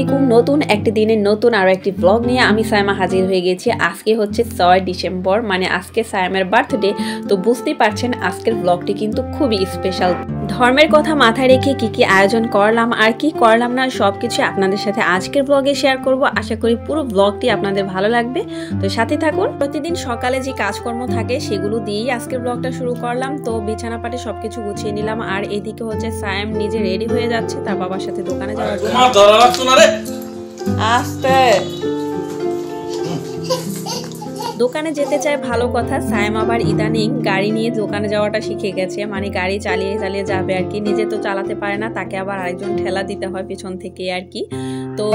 আলাইকুম। নতুন একটি দিনের নতুন আরও একটি ব্লগ নিয়ে আমি সায়মা হাজির হয়ে গেছি। আজকে হচ্ছে ছয় ডিসেম্বর মানে আজকে সায়ামের বার্থডে তো বুঝতেই পারছেন, আজকের ব্লগটি কিন্তু খুবই স্পেশাল ধর্মের কথা মাথায় রেখে কি কি আয়োজন করলাম আর কি করলাম না সব কিছু আপনাদের সাথে আজকের ব্লগে শেয়ার করব। আশা করি পুরো ব্লগটি আপনাদের ভালো লাগবে। তো সাথে থাকুন। প্রতিদিন সকালে যে কাজকর্ম থাকে সেগুলো দিয়েই আজকের ব্লগটা শুরু করলাম। তো বিছানা পাটে সবকিছু গুছিয়ে নিলাম। আর এদিকে হচ্ছে সায়েম নিজে রেডি হয়ে যাচ্ছে। তার বাবার সাথে দোকানে যাওয়ার আস্তে। দোকানে যেতে চায় ভালো কথা সায়েম আবার ইদানিং গাড়ি নিয়ে দোকানে যাওয়াটা শিখে গেছে। মানে গাড়ি চালিয়ে চালিয়ে যাবে আর কি। নিজে তো চালাতে পারে না তাকে আবার আরেকজন ঠেলা দিতে হয় পেছন থেকে আর কি। তো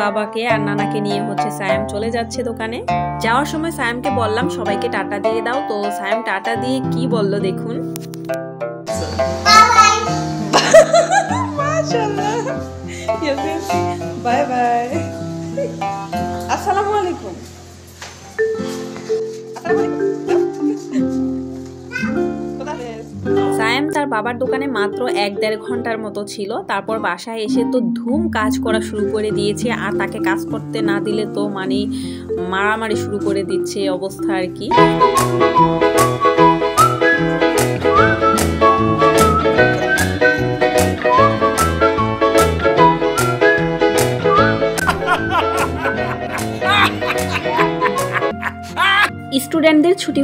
বাবাকে আর নানাকে নিয়ে হচ্ছে সায়েম চলে যাচ্ছে দোকানে। যাওয়ার সময় সায়েমকে বললাম সবাইকে টাটা দিয়ে দাও। তো সায়েম টাটা দিয়ে কি বলল দেখুন। বাই বাই আসসালামু আলাইকুম। সায়েম তার বাবার দোকানে মাত্র এক দেড় ঘণ্টার মতো ছিল। তারপর বাসায় এসে তো ধুম কাজ করা শুরু করে দিয়েছে, আর তাকে কাজ করতে না দিলে তো মানে মারামারি শুরু করে দিচ্ছে অবস্থা আর কি।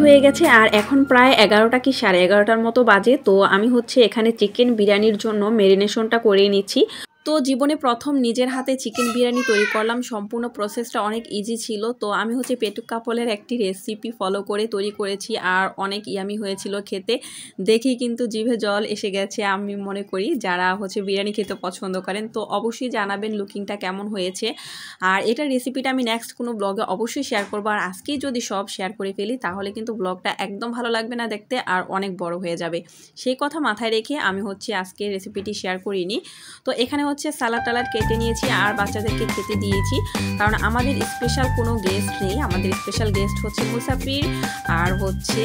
হয়ে গেছে, আর এখন প্রায় এগারোটা কি সাড়ে এগারোটার মতো বাজে। তো আমি হচ্ছে এখানে চিকেন বিরিয়ানির জন্য মেরিনেশনটা করে নিচ্ছি। তো জীবনে প্রথম নিজের হাতে চিকেন বিরিয়ানি তৈরি করলাম। সম্পূর্ণ প্রসেসটা অনেক ইজি ছিল। তো আমি হচ্ছে পেটুক কাপলের একটি রেসিপি ফলো করে তৈরি করেছি আর অনেক ইয়ামি হয়েছিল খেতে। দেখি কিন্তু জিভে জল এসে গেছে আমি মনে করি, যারা হচ্ছে বিরিয়ানি খেতে পছন্দ করেন। তো অবশ্যই জানাবেন লুকিংটা কেমন হয়েছে। আর এটা রেসিপিটা আমি নেক্সট কোনো ব্লগে অবশ্যই শেয়ার করব। আর আজকেই যদি সব শেয়ার করে ফেলি, তাহলে কিন্তু ব্লগটা একদম ভালো লাগবে না দেখতে আর অনেক বড় হয়ে যাবে। সেই কথা মাথায় রেখে আমি হচ্ছে আজকে রেসিপিটি শেয়ার করিনি। তো এখানে হচ্ছে সালাদ টালাদ কেটে নিয়েছি আর বাচ্চাদেরকে খেতে দিয়েছি। কারণ আমাদের স্পেশাল কোনো গেস্ট নেই। আমাদের স্পেশাল গেস্ট হচ্ছে মুসাফির আর হচ্ছে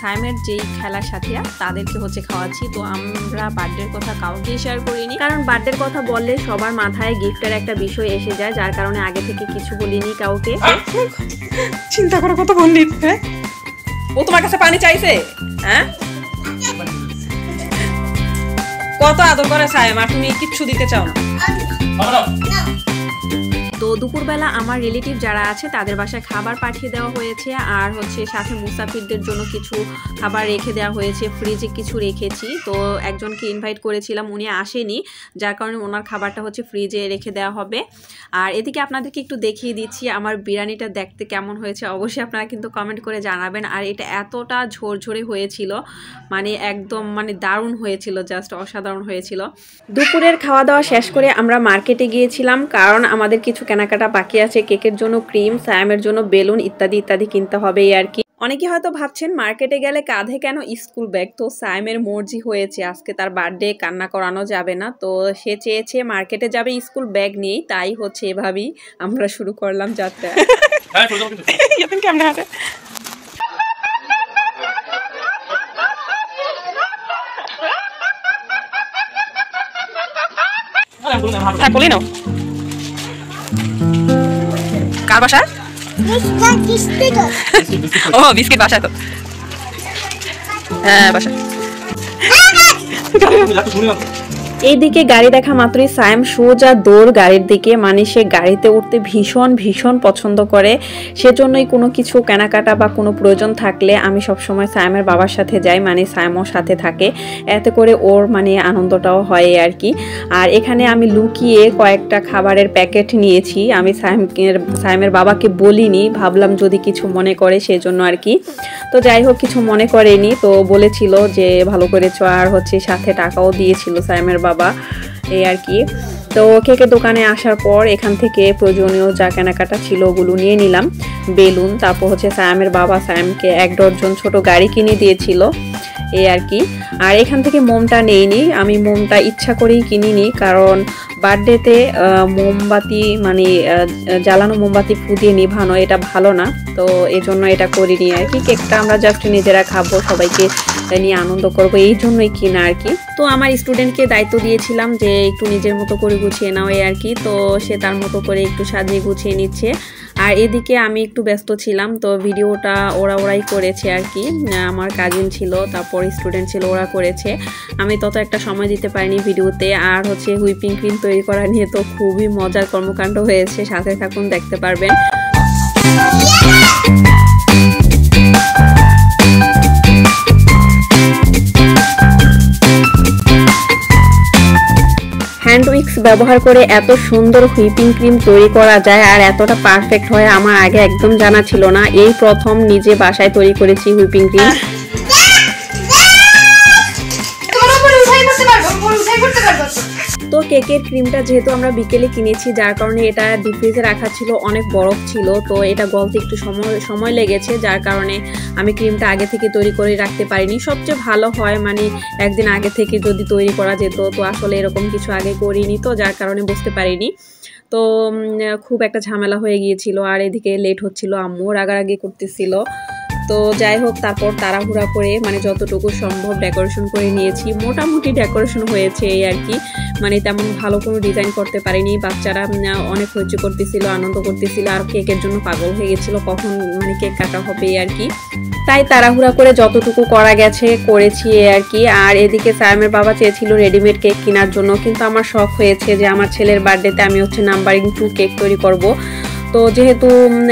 সাইমের যেই খেলার সাথীরা তাদেরকে হচ্ছে খাওয়াচ্ছি। তো আমরা বার্থডের কথা কাউকে শেয়ার করিনি। কারণ বার্থডের কথা বললে সবার মাথায় গিফটের একটা বিষয় এসে যায়, যার কারণে আগে থেকে কিছু বলিনি কাউকে। চিন্তা করে কথা বললি হ্যাঁ? ও তোমার কাছে পানি চাইছে হ্যাঁ? কত আদর করে সায়েম আর তুমি কিচ্ছু দিতে চাও না। তো দুপুরবেলা আমার রিলেটিভ যারা আছে, তাদের বাসায় খাবার পাঠিয়ে দেওয়া হয়েছে। আর হচ্ছে সাথে মুসাফিরদের জন্য কিছু খাবার রেখে দেওয়া হয়েছে ফ্রিজে কিছু রেখেছি। তো একজনকে ইনভাইট করেছিলাম, উনি আসেনি। যার কারণে ওনার খাবারটা হচ্ছে ফ্রিজে রেখে দেওয়া হবে। আর এদিকে আপনাদেরকে একটু দেখিয়ে দিচ্ছি, আমার বিরিয়ানিটা দেখতে কেমন হয়েছে অবশ্যই আপনারা কিন্তু কমেন্ট করে জানাবেন। আর এটা এতটা ঝরঝরে হয়েছিল মানে একদম মানে দারুণ হয়েছিল জাস্ট অসাধারণ হয়েছিল। দুপুরের খাওয়া দাওয়া শেষ করে আমরা মার্কেটে গিয়েছিলাম, কারণ আমাদের কিছু কেনাকাটা বাকি আছে কেকের জন্য ক্রিম সায়ামের জন্য বেলুন ইত্যাদি ইত্যাদি কিনতে হবে আর কি। অনেকে হয়তো ভাবছেন মার্কেটে গেলে কাঁধে কেন স্কুল ব্যাগ? তো সাইমের মর্জি হয়েছে আজকে তার বার্থডে কান্না করানো যাবে না। তো সে চেয়েছে মার্কেটে যাবে স্কুল ব্যাগ নিয়েই তাই হচ্ছে এভাবেই আমরা শুরু করলাম যাত্রা। হ্যাঁ চলে যাব কার বাসা? ও বিস্কিট বাসা তো। হ্যাঁ বাসা। না এইদিকে গাড়ি দেখা মাত্রই সায়েম সোজা দৌড় গাড়ির দিকে। মানে সে গাড়িতে উঠতে ভীষণ ভীষণ পছন্দ করে। সেজন্যই কোনো কিছু কেনাকাটা বা কোনো প্রয়োজন থাকলে আমি সবসময় সায়েমের বাবার সাথে যাই মানে সায়েমও সাথে থাকে। এতে করে ওর মানে আনন্দটাও হয় আর কি। আর এখানে আমি লুকিয়ে কয়েকটা খাবারের প্যাকেট নিয়েছি। আমি সায়েমের সায়েমের বাবাকে বলিনি, ভাবলাম যদি কিছু মনে করে সেজন্য আর কি। তো যাই হোক, কিছু মনে করেনি। তো বলেছিল যে ভালো করে চ আর হচ্ছে সাথে টাকাও দিয়েছিল সায়েমের বাবা, এই আর কি। তো কেকের দোকানে আসার পর এখান থেকে প্রয়োজনীয় যা কেনাকাটা ছিল ওগুলো নিয়ে নিলাম। বেলুন, তারপর হচ্ছে সায়ামের বাবা সায়ামকে এক ডজন ছোট গাড়ি কিনে দিয়েছিল। এই আর কি। আর এখান থেকে মোমটা নেইনি। আমি মোমটা ইচ্ছা করেই কিনিনি, কারণ বার্থডেতে মোমবাতি মানে জ্বালানো মোমবাতি ফু দিয়ে নিভানো এটা ভালো না। তো এজন্য এটা করিনি আর কি। কেকটা আমরা জাস্ট নিজেরা খাব, সবাইকে নিয়ে আনন্দ করব, এই জন্যই কিনা আর কি। তো আমার স্টুডেন্টকে দায়িত্ব দিয়েছিলাম যে একটু নিজের মতো করে গুছিয়ে নাও এই আর কি। তো সে তার মতো করে একটু সাজিয়ে গুছিয়ে নিচ্ছে। আর এদিকে আমি একটু ব্যস্ত ছিলাম, তো ভিডিওটা ওরা ওরাই করেছে আর কি। আমার কাজিন ছিল, তারপর স্টুডেন্ট ছিল, ওরা করেছে। আমি তত একটা সময় দিতে পারিনি ভিডিওতে। আর হচ্ছে হুইপিং ক্রিম তৈরি করা নিয়ে তো খুবই মজার কর্মকাণ্ড হয়েছে, সাথে থাকুন, দেখতে পারবেন। ব্যবহার করে এত সুন্দর হুইপিং ক্রিম তৈরি করা যায় আর এতটা পারফেক্ট হয়, আমার আগে একদম জানা ছিল না। এই প্রথম নিজে বাসায় তৈরি করেছি হুইপিং ক্রিম। তো কেকের ক্রিমটা যেহেতু আমরা বিকেলে কিনেছি, যার কারণে এটা ডিপ ফ্রিজে রাখা ছিল, অনেক বরফ ছিল, তো এটা গলতে একটু সময় সময় লেগেছে, যার কারণে আমি ক্রিমটা আগে থেকে তৈরি করে রাখতে পারিনি। সবচেয়ে ভালো হয় মানে একদিন আগে থেকে যদি তৈরি করা যেত, তো আসলে এরকম কিছু আগে করিনি তো, যার কারণে বুঝতে পারিনি। তো খুব একটা ঝামেলা হয়ে গিয়েছিল, আর এদিকে লেট হচ্ছিল, আম্মু রাগারাগি করতেছিল। তো যাই হোক, তারপর তাড়াহুড়া করে মানে যতটুকু সম্ভব ডেকোরেশন করে নিয়েছি। মোটামুটি ডেকোরেশন হয়েছে এই আর কি। মানে তেমন ভালো কোনো ডিজাইন করতে পারিনি। বাচ্চারা অনেক হইচই করতেছিল, আনন্দ করতেছিল। আর কেকের জন্য পাগল হয়ে গেছিল, কখন মানে কেক কাটা হবে আর কি। তাই তাড়াহুড়া করে যতটুকু করা গেছে করেছি আর কি। আর এদিকে সায়ামের বাবা চেয়েছিল রেডিমেড কেক কেনার জন্য, কিন্তু আমার শখ হয়েছে যে আমার ছেলের বার্থডেতে আমি হচ্ছে নাম্বারিং টু কেক তৈরি করব। তো যেহেতু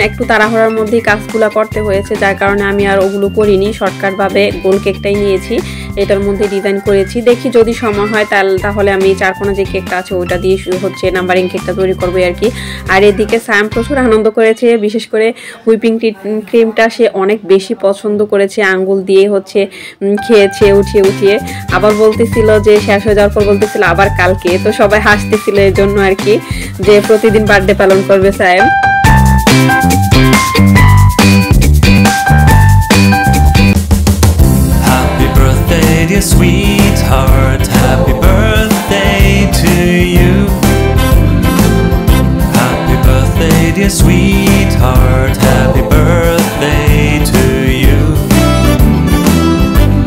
একটু তাড়াহুড়ার মধ্যেই কাজগুলো করতে হয়েছে, যার কারণে আমি আর ওগুলো করিনি। শর্টকাটভাবে গোল কেকটাই নিয়েছি, এটার মধ্যে ডিজাইন করেছি। দেখি যদি সময় হয় তাহলে আমি চারকোনা যে কেকটা আছে ওইটা দিয়ে হচ্ছে নাম্বারিং কেকটা তৈরি করব আর কি। আর এদিকে স্যাম প্রচুর আনন্দ করেছে, বিশেষ করে হুইপিং ক্রিমটা সে অনেক বেশি পছন্দ করেছে, আঙ্গুল দিয়ে হচ্ছে খেয়েছে, উঠিয়ে উঠিয়ে। আবার বলতেছিল যে শেষ হয়ে যাওয়ার পর বলতেছিল আবার কালকে, তো সবাই হাসতেছিল এর জন্য আর কি, যে প্রতিদিন বার্থডে পালন করবে Sayem. Happy birthday, dear sweetheart. Happy birthday to you. Happy birthday, dear sweetheart. Happy birthday to you.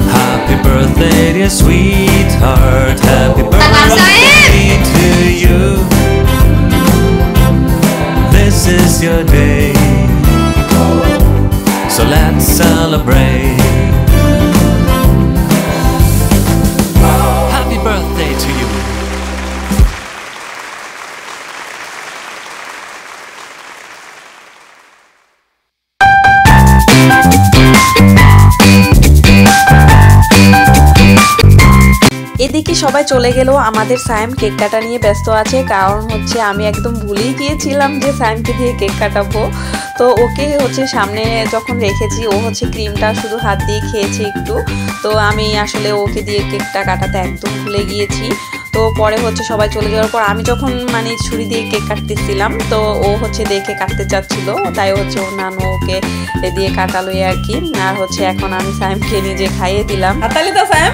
Happy birthday, dear sweetheart. Let's celebrate. এদিকে সবাই চলে গেল। আমাদের সায়েম কেক কাটা নিয়ে ব্যস্ত আছে। কারণ হচ্ছে আমি একদম ভুলেই গিয়েছিলাম যে সায়েমকে দিয়ে কেক কাটাবো। তো ওকে হচ্ছে সামনে যখন রেখেছি, ও হচ্ছে ক্রিমটা শুধু হাত দিয়ে খেয়েছে একটু। তো আমি আসলে ওকে দিয়ে কেকটা কাটাতে একদম ভুলে গিয়েছি। তো পরে হচ্ছে সবাই চলে যাওয়ার পর আমি যখন মানে ছুরি দিয়ে কেক কাটতেছিলাম, তো ও হচ্ছে দেখে কাটতে চাচ্ছিল। তাই হচ্ছে ও নানু ওকে দিয়ে কাটালোই আর কি। আর হচ্ছে এখন আমি সায়েমকে নিজে খাইয়ে দিলাম। হাততালি তো স্যাম।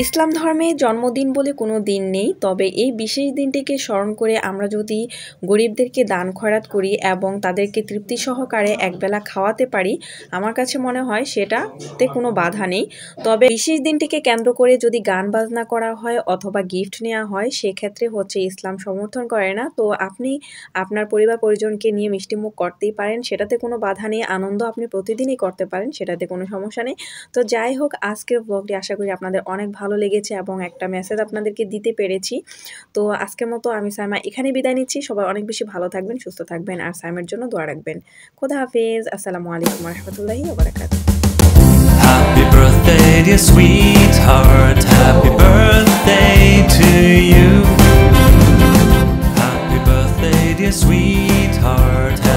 ইসলাম ধর্মে জন্মদিন বলে কোনো দিন নেই, তবে এই বিশেষ দিনটিকে স্মরণ করে আমরা যদি গরিবদেরকে দান খয়রাত করি এবং তাদেরকে তৃপ্তি সহকারে একবেলা খাওয়াতে পারি, আমার কাছে মনে হয় সেটাতে কোনো বাধা নেই। তবে বিশেষ দিনটিকে কেন্দ্র করে যদি গান বাজনা করা হয় অথবা গিফট নেওয়া হয়, সেক্ষেত্রে হচ্ছে ইসলাম সমর্থন করে না। তো আপনি আপনার পরিবার পরিজনকে নিয়ে মিষ্টিমুখ করতেই পারেন, সেটাতে কোনো বাধা নেই, আনন্দ আপনি প্রতিদিনই করতে পারেন, সেটাতে কোনো সমস্যা নেই। তো যাই হোক, আজকের ব্লগটি আশা করি আপনাদের অনেক ভালো লেগেছে এবং একটা মেসেজ আপনাদেরকে দিতে পেরেছি। তো আজকের মতো আমি সাইমা এখানে বিদায় নিচ্ছি। সবাই অনেক বেশি ভালো থাকবেন, সুস্থ থাকবেন আর সাইমের জন্য দোয়া রাখবেন। খোদা হাফেজ। আসসালামু আলাইকুম রহমতুল্লাহি Happy birthday, dear sweetheart. Happy birthday to you. Happy birthday, dear sweetheart.